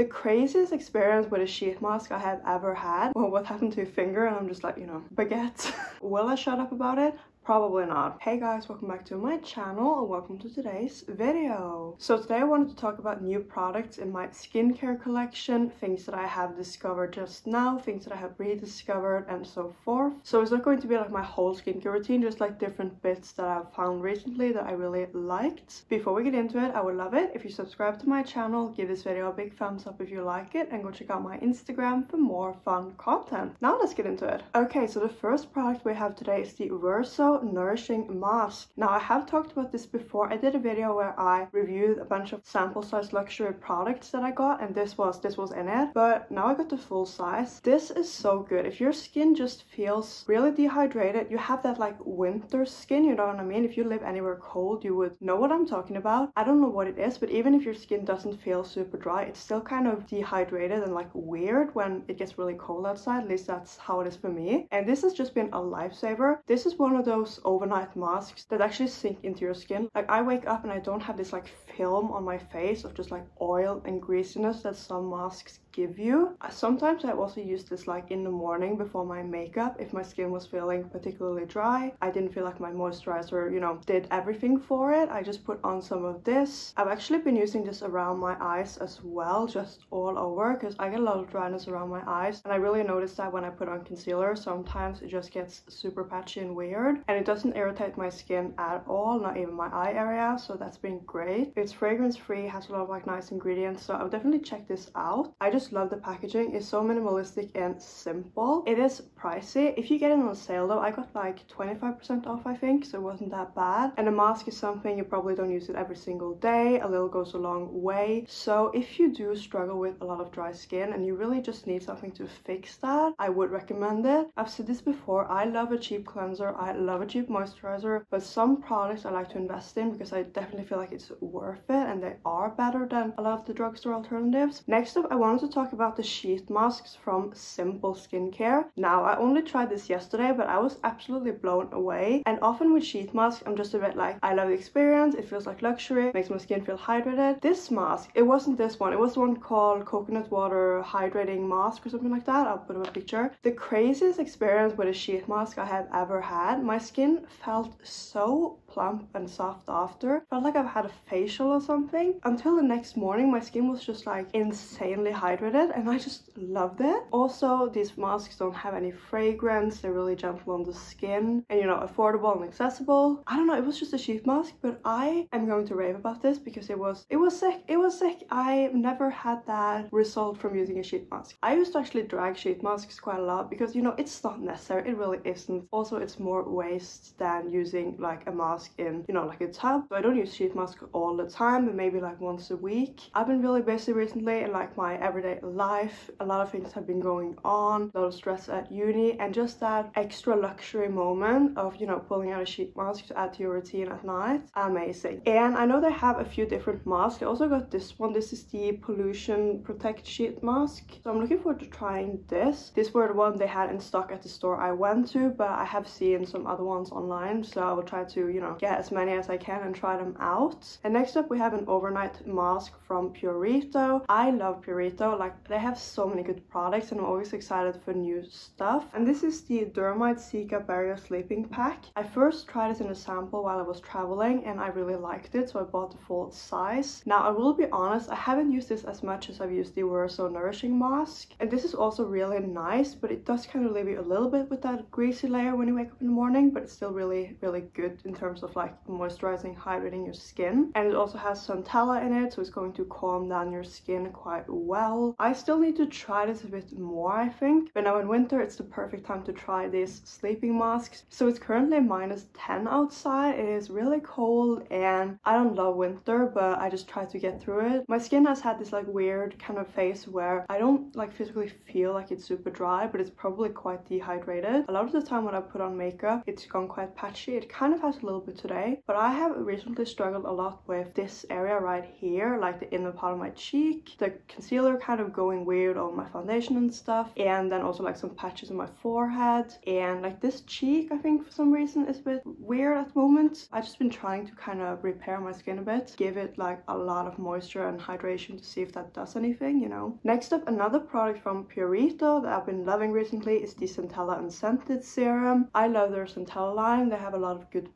The craziest experience with a sheet mask I have ever had. Well, what happened to your finger? And I'm just like, you know, baguette. Will I shut up about it? Probably not. Hey guys, welcome back to my channel and welcome to today's video. So today I wanted to talk about new products in my skincare collection, things that I have discovered just now, things that I have rediscovered and so forth. So it's not going to be like my whole skincare routine, just like different bits that I've found recently that I really liked. Before we get into it, I would love it if you subscribe to my channel, give this video a big thumbs up if you like it and go check out my Instagram for more fun content. Now let's get into it. Okay, so the first product we have today is the Verso Nourishing Mask. Now I have talked about this before. I did a video where I reviewed a bunch of sample size luxury products that I got and this was this was in it. But now I got the full size. This is so good. If your skin just feels really dehydrated, you have that like winter skin, you know what I mean? If you live anywhere cold, you would know what I'm talking about. I don't know what it is, but even if your skin doesn't feel super dry, it's still kind of dehydrated and like weird when it gets really cold outside. At least that's how it is for me. And this has just been a lifesaver. This is one of those those overnight masks that actually sink into your skin. Like I wake up and I don't have this like film on my face of just like oil and greasiness that some masks give you. Sometimes I also use this like in the morning before my makeup if my skin was feeling particularly dry. I didn't feel like my moisturizer, you know, did everything for it. I just put on some of this. I've actually been using this around my eyes as well, just all over because I get a lot of dryness around my eyes and I really noticed that when I put on concealer sometimes it just gets super patchy and weird and it doesn't irritate my skin at all, not even my eye area so that's been great. It's fragrance free, has a lot of like nice ingredients so I'll definitely check this out. I just love the packaging. It's so minimalistic and simple. It is pricey. If you get it on sale though, I got like 25% off I think, so it wasn't that bad. And a mask is something you probably don't use it every single day. A little goes a long way. So if you do struggle with a lot of dry skin and you really just need something to fix that, I would recommend it. I've said this before, I love a cheap cleanser, I love cheap moisturizer, but some products I like to invest in because I definitely feel like it's worth it and they are better than a lot of the drugstore alternatives. Next up, I wanted to talk about the sheet masks from Simple Skincare. Now, I only tried this yesterday, but I was absolutely blown away. And often with sheet masks, I'm just a bit like, I love the experience, it feels like luxury, makes my skin feel hydrated. This mask, it wasn't this one, it was the one called Coconut Water Hydrating Mask or something like that. I'll put up a picture. The craziest experience with a sheet mask I have ever had. My skin felt so plump and soft after. Felt like I've had a facial or something. Until the next morning, my skin was just like insanely hydrated and I just loved it. Also, these masks don't have any fragrance. They're really gentle on the skin and you know, affordable and accessible. I don't know, it was just a sheet mask, but I am going to rave about this because it was, it was sick. It was sick. I never had that result from using a sheet mask. I used to actually drag sheet masks quite a lot because you know, it's not necessary. It really isn't. Also, it's more waste than using like a mask mask in, you know, like a tub. So I don't use sheet mask all the time, but maybe like once a week. I've been really busy recently in like my everyday life. A lot of things have been going on, a lot of stress at uni, and just that extra luxury moment of, you know, pulling out a sheet mask to add to your routine at night. Amazing. And I know they have a few different masks. I also got this one. This is the Pollution Protect Sheet Mask. So I'm looking forward to trying this. This were the one they had in stock at the store I went to, but I have seen some other ones online. So I will try to, you know, know, get as many as I can and try them out. And next up we have an overnight mask from Purito. I love Purito, like they have so many good products and I'm always excited for new stuff. And this is the Dermide Cica Barrier Sleeping Pack. I first tried it in a sample while I was traveling and I really liked it, so I bought the full size. Now I will be honest, I haven't used this as much as I've used the Verso Nourishing Mask. And this is also really nice, but it does kind of leave you a little bit with that greasy layer when you wake up in the morning, but it's still really, really good in terms terms of like moisturizing, hydrating your skin. And it also has Centella in it, so it's going to calm down your skin quite well. I still need to try this a bit more, I think. But now in winter, it's the perfect time to try these sleeping masks. So it's currently minus 10 outside. It is really cold and I don't love winter, but I just try to get through it. My skin has had this like weird kind of phase where I don't like physically feel like it's super dry, but it's probably quite dehydrated. A lot of the time when I put on makeup, it's gone quite patchy. It kind of has a little bit with today. But I have recently struggled a lot with this area right here, like the inner part of my cheek, the concealer kind of going weird on my foundation and stuff, and then also like some patches on my forehead, and like this cheek I think for some reason is a bit weird at the moment. I've just been trying to kind of repair my skin a bit, give it like a lot of moisture and hydration to see if that does anything, you know. Next up, another product from Purito that I've been loving recently is the Centella Unscented Serum. I love their Centella line. They have a lot of good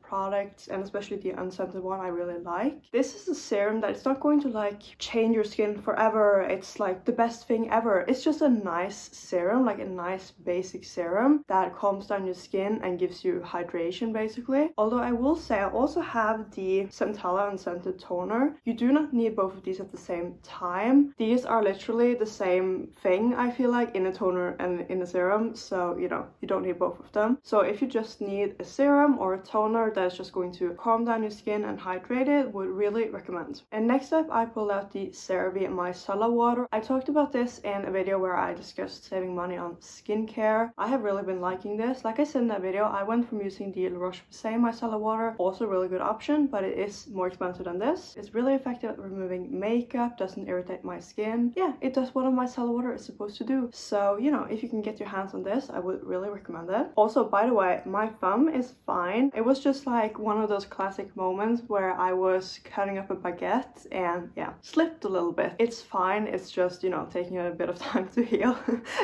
and especially the unscented one I really like. This is a serum that it's not going to like change your skin forever. It's like the best thing ever. It's just a nice serum, like a nice basic serum that calms down your skin and gives you hydration basically. Although I will say I also have the Centella Unscented Toner. You do not need both of these at the same time. These are literally the same thing I feel like in a toner and in a serum. So, you know, you don't need both of them. So if you just need a serum or a toner that's just going to calm down your skin and hydrate it, would really recommend. And next up, I pulled out the CeraVe Micellar Water. I talked about this in a video where I discussed saving money on skincare. I have really been liking this. Like I said in that video, I went from using the La Roche-Posay Micellar Water, also really good option, but it is more expensive than this. It's really effective at removing makeup, doesn't irritate my skin. Yeah, it does what a micellar water is supposed to do. So, you know, if you can get your hands on this, I would really recommend it. Also, by the way, my thumb is fine. It was just like one of those classic moments where I was cutting up a baguette and yeah, slipped a little bit. It's fine. It's just, you know, taking a bit of time to heal.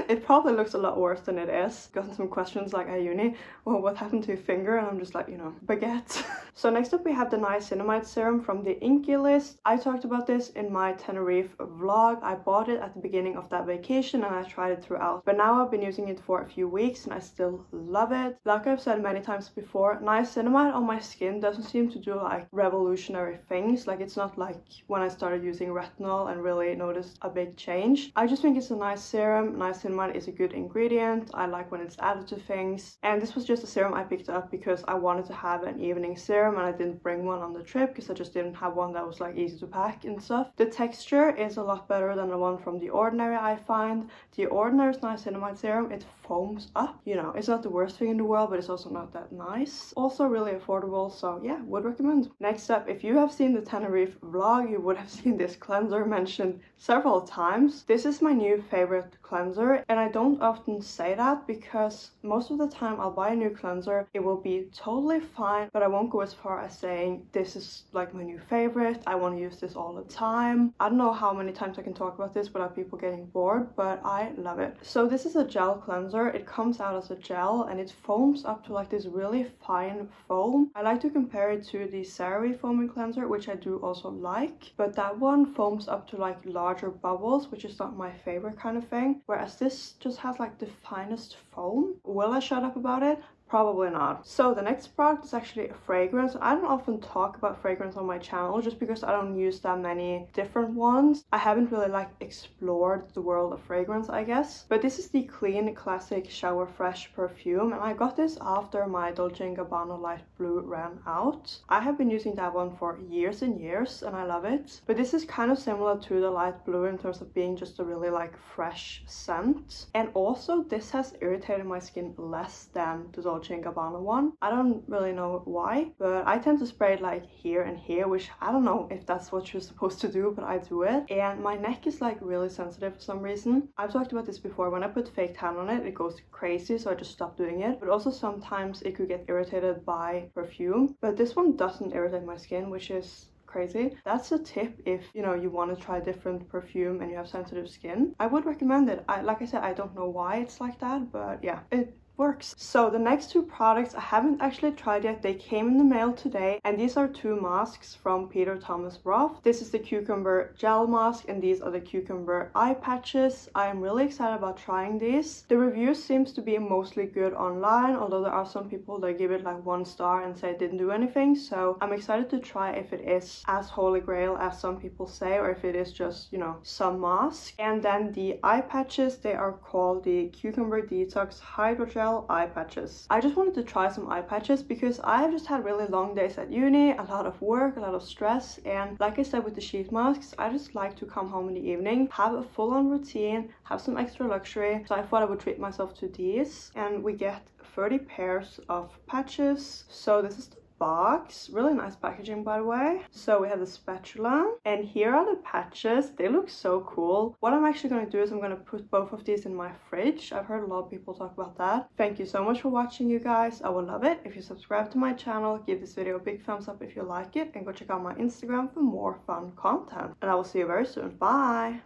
it probably looks a lot worse than it is. Gotten some questions like at uni, well, what happened to your finger? And I'm just like, you know, baguette. so next up we have the niacinamide serum from the Inkey List. I talked about this in my Tenerife vlog. I bought it at the beginning of that vacation and I tried it throughout. But now I've been using it for a few weeks and I still love it. Like I've said many times before, niacinamide on my skin doesn't seem to do like revolutionary things. Like it's not like when I started using retinol and really noticed a big change. I just think it's a nice serum. Niacinamide is a good ingredient. I like when it's added to things. And this was just a serum I picked up because I wanted to have an evening serum and I didn't bring one on the trip because I just didn't have one that was like easy to pack and stuff. The texture is a lot better than the one from The Ordinary I find. The Ordinary's niacinamide serum, it foams up. You know, it's not the worst thing in the world, but it's also not that nice. Also really affordable, so yeah, would recommend. Next up, if you have seen the Tenerife vlog, you would have seen this cleanser mentioned several times. This is my new favorite cleanser and I don't often say that because most of the time I'll buy a new cleanser, it will be totally fine, but I won't go as far as saying this is like my new favorite, I want to use this all the time. I don't know how many times I can talk about this without people getting bored, but I love it. So this is a gel cleanser. It comes out as a gel and it foams up to like this really fine foam. I like to compare it to the CeraVe foaming cleanser, which I do also like, but that one foams up to like larger bubbles, which is not my favorite kind of thing, whereas this just has like the finest foam. Will I shut up about it? Probably not. So the next product is actually a fragrance. I don't often talk about fragrance on my channel just because I don't use that many different ones. I haven't really like explored the world of fragrance, I guess. But this is the Clean Classic Shower Fresh perfume and I got this after my Dolce & Gabbana Light Blue ran out. I have been using that one for years and years and I love it. But this is kind of similar to the Light Blue in terms of being just a really like fresh scent. And also this has irritated my skin less than the Dolce Dolce & Gabbana one. I don't really know why, but I tend to spray it like here and here, which I don't know if that's what you're supposed to do, but I do it. And my neck is like really sensitive for some reason. I've talked about this before. When I put fake tan on it, it goes crazy, so I just stopped doing it. But also sometimes it could get irritated by perfume. But this one doesn't irritate my skin, which is crazy. That's a tip if you know you want to try different perfume and you have sensitive skin. I would recommend it. I like I said I don't know why it's like that, but yeah, it works. So the next two products I haven't actually tried yet. They came in the mail today and these are two masks from Peter Thomas Roth. This is the cucumber gel mask and these are the cucumber eye patches. I am really excited about trying these. The review seems to be mostly good online although there are some people that give it like one star and say it didn't do anything. So I'm excited to try if it is as holy grail as some people say or if it is just you know some mask. And then the eye patches they are called the cucumber detox hydrogel eye patches. I just wanted to try some eye patches because I have just had really long days at uni, a lot of work, a lot of stress, and like I said with the sheet masks, I just like to come home in the evening, have a full-on routine, have some extra luxury. So I thought I would treat myself to these, and we get 30 pairs of patches. So this is the box. Really nice packaging by the way. So we have the spatula and here are the patches. They look so cool. What I'm actually going to do is I'm going to put both of these in my fridge. I've heard a lot of people talk about that. Thank you so much for watching you guys. I will love it if you subscribe to my channel. Give this video a big thumbs up if you like it and go check out my Instagram for more fun content. And I will see you very soon. Bye!